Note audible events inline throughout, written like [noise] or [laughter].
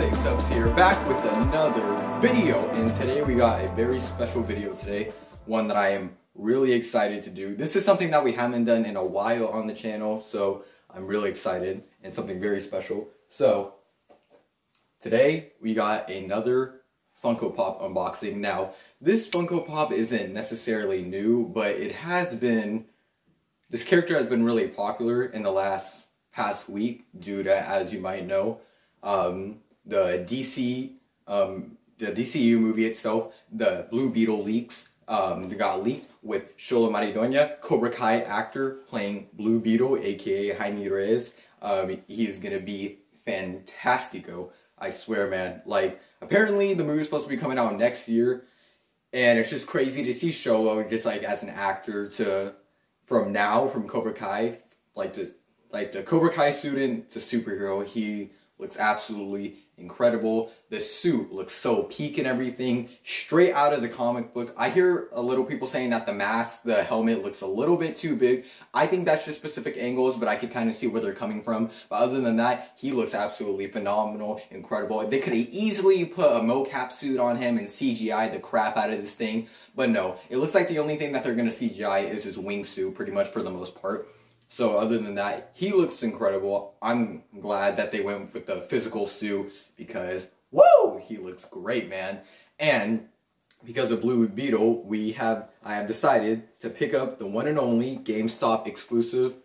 Kensei Subs here, back with another video. And today we got a very special video today, one that I am really excited to do. This is something that we haven't done in a while on the channel, so I'm really excited and something very special. So, today we got another Funko Pop unboxing. Now, this Funko Pop isn't necessarily new, but it has been, this character has been really popular in the last past week due to, as you might know, um, the DC, um, the DCU movie itself, the Blue Beetle leaks, um, got leaked with Xolo Maridueña, Cobra Kai actor playing Blue Beetle, aka Jaime Reyes. Um, he's gonna be fantastico. I swear, man. Like, apparently the movie's supposed to be coming out next year, and it's just crazy to see Xolo just like as an actor to from now from Cobra Kai, like to like the Cobra Kai student to superhero. He looks absolutely incredible. The suit looks so peak and everything, straight out of the comic book. I hear a little people saying that the mask, the helmet looks a little bit too big. I think that's just specific angles, but I could kind of see where they're coming from. But other than that, he looks absolutely phenomenal, incredible. They could easily put a mocap suit on him and CGI the crap out of this thing, but no. It looks like the only thing that they're going to CGI is his wingsuit, pretty much for the most part. So other than that, he looks incredible. I'm glad that they went with the physical suit because whoa, he looks great, man. And because of Blue Beetle, we have I have decided to pick up the one and only GameStop exclusive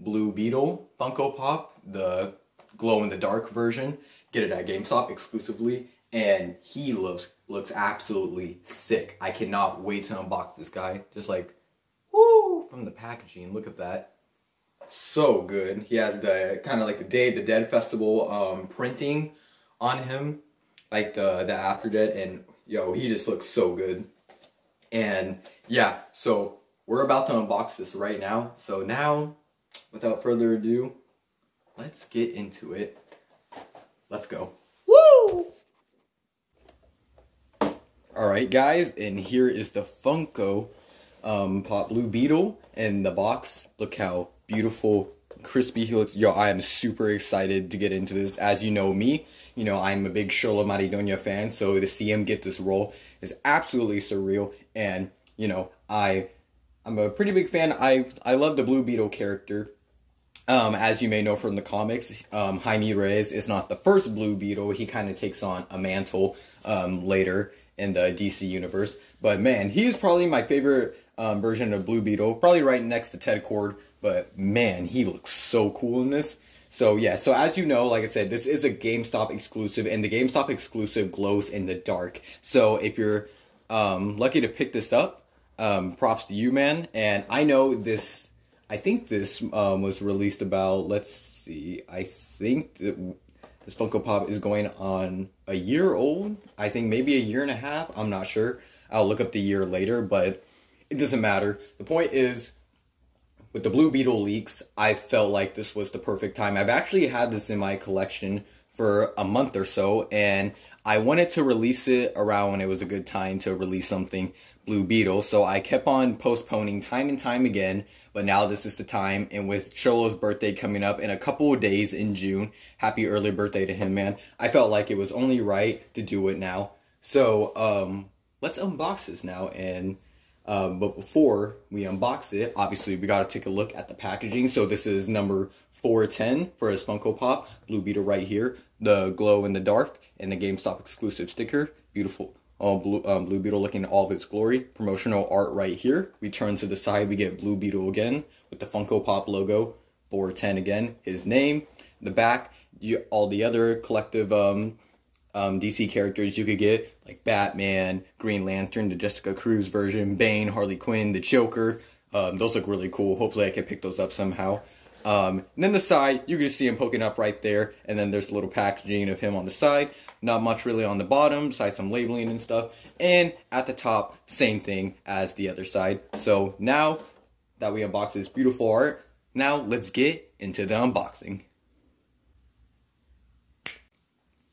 Blue Beetle Funko Pop, the glow in the dark version. Get it at GameStop exclusively, and he looks looks absolutely sick. I cannot wait to unbox this guy. Just like woo from the packaging. Look at that so good. He has the kind of like the Day of the Dead festival um, printing on him, like the the After Dead, and yo, he just looks so good. And yeah, so we're about to unbox this right now. So now, without further ado, let's get into it. Let's go. Woo! All right, guys, and here is the Funko um, Pop Blue Beetle in the box. Look how beautiful, crispy he looks. Yo, I am super excited to get into this. As you know me, you know, I'm a big Xolo Maridueña fan, so to see him get this role is absolutely surreal. And, you know, I I'm a pretty big fan. I I love the Blue Beetle character. Um, as you may know from the comics, um, Jaime Reyes is not the first Blue Beetle. He kind of takes on a mantle um, later in the DC universe. But man, he is probably my favorite um, version of Blue Beetle, probably right next to Ted Kord. But man, he looks so cool in this. So yeah, so as you know, like I said, this is a GameStop exclusive, and the GameStop exclusive glows in the dark. So if you're um, lucky to pick this up, um, props to you, man. And I know this. I think this um, was released about. Let's see. I think that this Funko Pop is going on a year old. I think maybe a year and a half. I'm not sure. I'll look up the year later, but it doesn't matter. The point is, with the Blue Beetle leaks, I felt like this was the perfect time. I've actually had this in my collection for a month or so, and I wanted to release it around when it was a good time to release something Blue Beetle. So I kept on postponing time and time again, but now this is the time. And with Xolo's birthday coming up in a couple of days in June, happy early birthday to him, man. I felt like it was only right to do it now. So um, let's unbox this now and um, but before we unbox it, obviously we got to take a look at the packaging. So this is number 410 for his Funko Pop, Blue Beetle right here, the glow in the dark, and the GameStop exclusive sticker. Beautiful. All blue, um, blue Beetle looking in all of its glory. Promotional art right here. We turn to the side, we get Blue Beetle again with the Funko Pop logo. 410 again, his name. The back, you, all the other collective um, um, DC characters you could get, like Batman, Green Lantern, the Jessica Cruz version, Bane, Harley Quinn, the Joker. Um, those look really cool. Hopefully, I can pick those up somehow. Um, and then the side, you can see him poking up right there, and then there's a little packaging of him on the side. Not much really on the bottom, besides some labeling and stuff. And at the top, same thing as the other side. So now that we unbox this beautiful art, now let's get into the unboxing.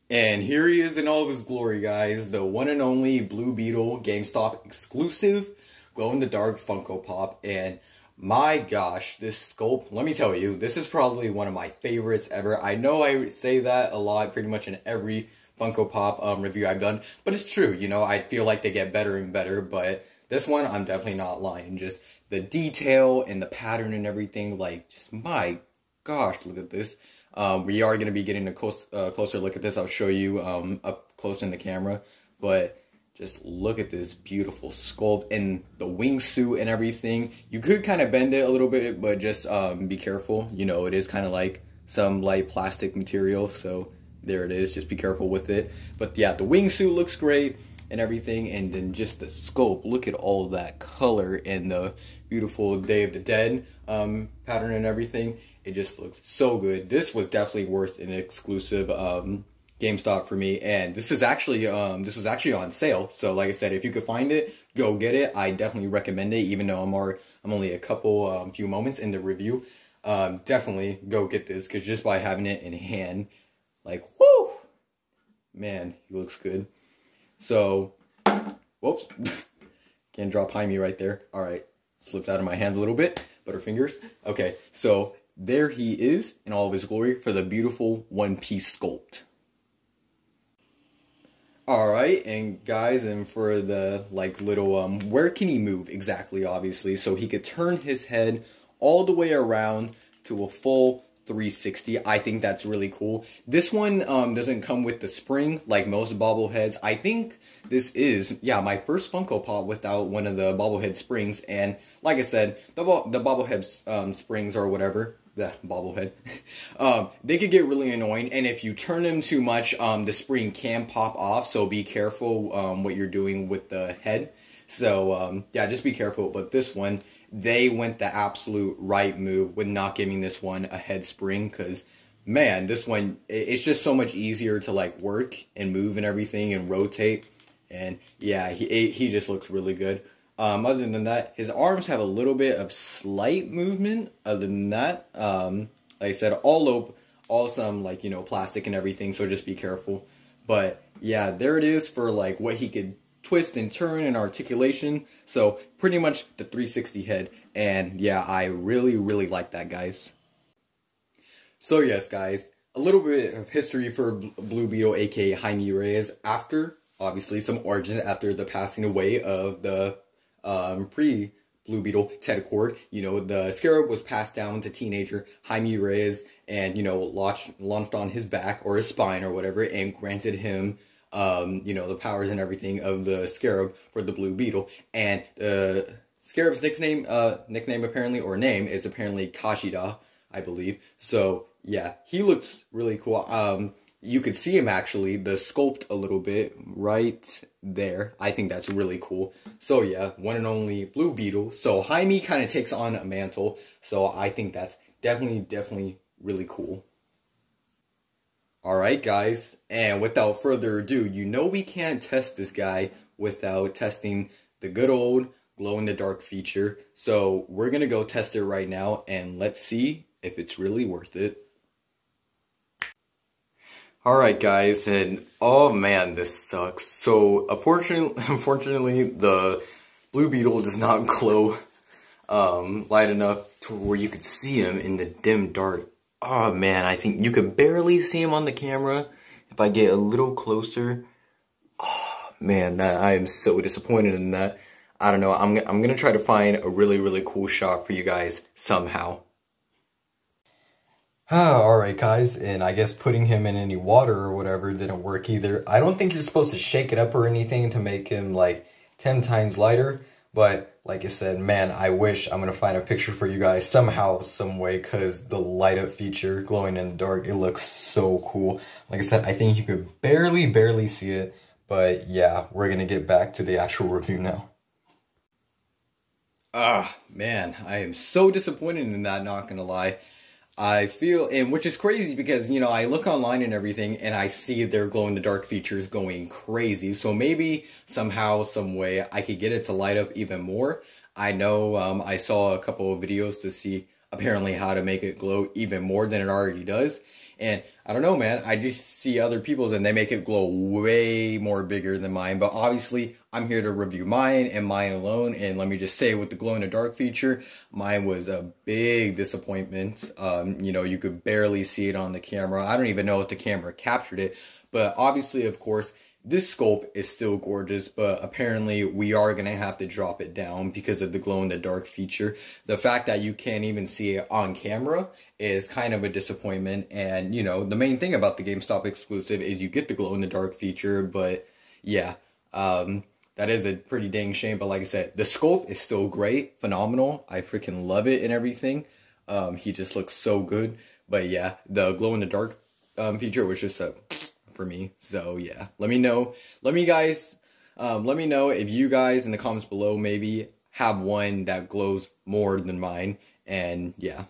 And here he is in all of his glory, guys. The one and only Blue Beetle GameStop exclusive glow in the dark Funko Pop. And My gosh, this sculpt, let me tell you, this is probably one of my favorites ever. I know I say that a lot pretty much in every Funko Pop um, review I've done, but it's true, you know, I feel like they get better and better, but this one, I'm definitely not lying. Just the detail and the pattern and everything, like, just my gosh, look at this. Um, we are going to be getting a close, uh, closer look at this. I'll show you um, up close in the camera, but just look at this beautiful sculpt and the wingsuit and everything. You could kind of bend it a little bit, but just um, be careful. You know, it is kind of like some light plastic material, so there it is. Just be careful with it. But yeah, the wingsuit looks great and everything, and then just the sculpt. Look at all that color and the beautiful Day of the Dead um, pattern and everything. It just looks so good. This was definitely worth an exclusive um, GameStop for me, and this is actually um, this was actually on sale. So, like I said, if you could find it, go get it. I definitely recommend it, even though I'm I'm only a couple um, few moments in the review. Um, definitely go get this because just by having it in hand, like whoo, man, he looks good. So, whoops, [laughs] can't drop behind me right there. All right, slipped out of my hands a little bit. but her Butterfingers. Okay, so there he is in all of his glory for the beautiful One Piece sculpt. Alright, and guys, and for the, like, little, um, where can he move exactly, obviously? So he could turn his head all the way around to a full 360. I think that's really cool. This one, um, doesn't come with the spring, like most bobbleheads. I think this is, yeah, my first Funko Pop without one of the bobblehead springs, and like I said, the, bo the bobblehead, um, springs or whatever, the bobblehead, [laughs] um, they could get really annoying. And if you turn them too much, um, the spring can pop off. So be careful um, what you're doing with the head. So um, yeah, just be careful. But this one, they went the absolute right move with not giving this one a head spring because man, this one it's just so much easier to like work and move and everything and rotate. And yeah, he he just looks really good. Um, other than that, his arms have a little bit of slight movement. Other than that, um, like I said, all op- all some like you know plastic and everything. So just be careful. But yeah, there it is for like what he could twist and turn and articulation. So pretty much the 360 head. And yeah, I really really like that, guys. So yes, guys, a little bit of history for Blue Beetle, aka Jaime Reyes. After obviously some origins after the passing away of the um, pre Blue Beetle Ted Kord. You know, the Scarab was passed down to teenager Jaime Reyes and, you know, launched, launched on his back or his spine or whatever and granted him, um, you know, the powers and everything of the Scarab for the Blue Beetle. And the uh, Scarab's nickname, uh, nickname apparently, or name is apparently Khaji Da, I believe. So, yeah, he looks really cool. Um, you could see him actually, the sculpt a little bit right there. I think that's really cool. So yeah, one and only Blue Beetle. So Jaime kind of takes on a mantle. So I think that's definitely, definitely really cool. Alright guys, and without further ado, you know we can't test this guy without testing the good old glow-in-the-dark feature. So we're gonna go test it right now and let's see if it's really worth it. Alright guys, and oh man, this sucks. So, unfortunately, [laughs] unfortunately the Blue Beetle does not [laughs] glow um, light enough to where you could see him in the dim dark. Oh man, I think you could barely see him on the camera. If I get a little closer, oh man, that, I am so disappointed in that. I don't know, I'm, I'm gonna try to find a really, really cool shot for you guys somehow. [sighs] Ah, alright guys, and I guess putting him in any water or whatever didn't work either. I don't think you're supposed to shake it up or anything to make him like 10 times lighter, but like I said, man, I wish I'm gonna find a picture for you guys somehow, some way, cause the light up feature, glowing in the dark, it looks so cool. Like I said, I think you could barely, barely see it, but yeah, we're gonna get back to the actual review now. Ah, man, I am so disappointed in that, not gonna lie. I feel, and which is crazy because, you know, I look online and everything and I see their glow in the dark features going crazy. So maybe somehow, some way I could get it to light up even more. I know um, I saw a couple of videos to see apparently how to make it glow even more than it already does. And I don't know, man. I just see other people's and they make it glow way more bigger than mine. But obviously, I'm here to review mine and mine alone. And let me just say, with the glow in the dark feature, mine was a big disappointment. Um, you know, you could barely see it on the camera. I don't even know if the camera captured it. But obviously, of course, this sculpt is still gorgeous, but apparently we are going to have to drop it down because of the glow in the dark feature. The fact that you can't even see it on camera is kind of a disappointment. And, you know, the main thing about the GameStop exclusive is you get the glow in the dark feature, but yeah, um, that is a pretty dang shame. But like I said, the sculpt is still great, phenomenal. I freaking love it and everything. Um, he just looks so good. But yeah, the glow in the dark um, feature was just a for me. So yeah, let me know. Let me guys, um, let me know if you guys in the comments below maybe have one that glows more than mine. And yeah.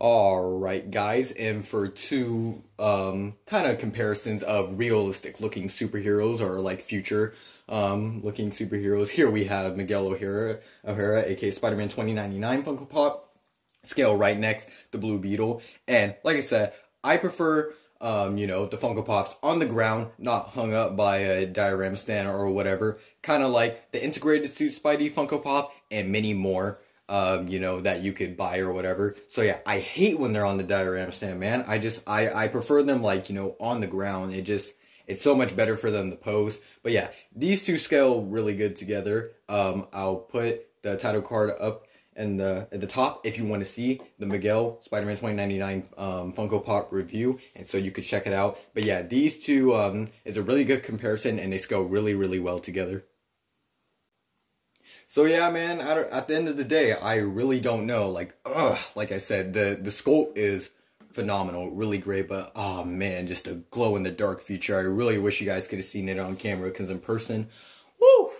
Alright guys, and for two um, kind of comparisons of realistic looking superheroes or like future um, looking superheroes, here we have Miguel O'Hara, O'Hara aka Spider-Man 2099 Funko Pop, scale right next the Blue Beetle. And like I said, I prefer um, you know, the Funko Pops on the ground, not hung up by a diorama stand or whatever. Kind of like the integrated suit Spidey Funko Pop and many more, um, you know, that you could buy or whatever. So yeah, I hate when they're on the diorama stand, man. I just, I, I prefer them like, you know, on the ground. It just, it's so much better for them to pose. But yeah, these two scale really good together. Um, I'll put the title card up and the at the top if you want to see the Miguel Spider-Man 2099 um, Funko Pop review, and so you could check it out. But yeah, these two um, is a really good comparison, and they scale really, really well together. So yeah, man. At the end of the day, I really don't know. Like, ugh, like I said, the the sculpt is phenomenal, really great. But oh man, just a glow in the dark feature. I really wish you guys could have seen it on camera because in person, woo.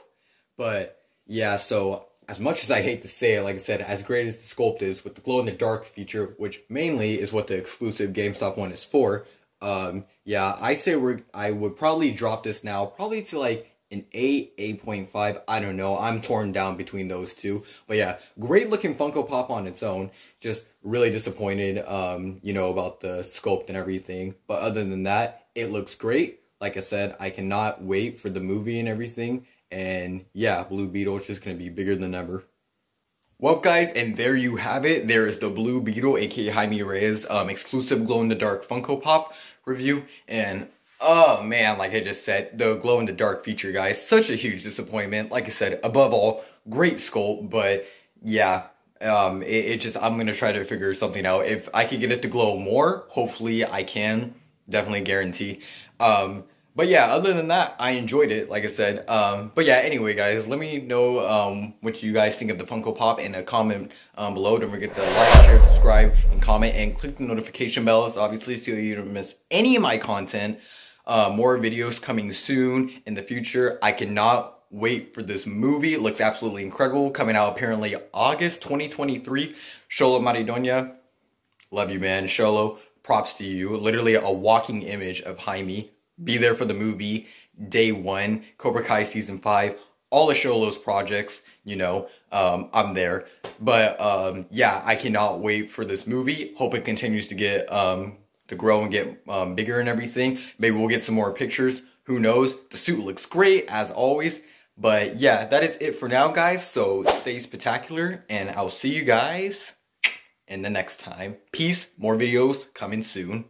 But yeah, so as much as I hate to say it, like I said, as great as the sculpt is with the glow in the dark feature, which mainly is what the exclusive GameStop one is for, um, yeah, I say we're, I would probably drop this now, probably to like an 8, 8.5, I don't know, I'm torn down between those two, but yeah, great looking Funko Pop on its own, just really disappointed, um, you know, about the sculpt and everything, but other than that, it looks great, like I said, I cannot wait for the movie and everything, and yeah, Blue Beetle is just going to be bigger than ever. Well, guys, and there you have it. There is the Blue Beetle, aka Jaime Reyes, um, exclusive glow in the dark Funko Pop review. And oh man, like I just said, the glow in the dark feature, guys, such a huge disappointment. Like I said, above all, great sculpt, but yeah, um, it, it just I'm gonna try to figure something out. If I can get it to glow more, hopefully I can. Definitely guarantee. Um, but yeah, other than that, I enjoyed it, like I said. Um, but yeah, anyway, guys, let me know um, what you guys think of the Funko Pop in a comment um, below. Don't forget to like, share, subscribe, and comment, and click the notification bells, obviously, so you don't miss any of my content. Uh, more videos coming soon in the future. I cannot wait for this movie. It looks absolutely incredible. Coming out apparently August 2023. Xolo Maridueña, love you, man. Xolo, props to you. Literally a walking image of Jaime be there for the movie, day one, Cobra Kai season five, all the Xolo's projects, you know, um, I'm there. But um, yeah, I cannot wait for this movie. Hope it continues to get um, to grow and get um, bigger and everything. Maybe we'll get some more pictures. Who knows? The suit looks great as always. But yeah, that is it for now, guys. So stay spectacular, and I'll see you guys in the next time. Peace. More videos coming soon.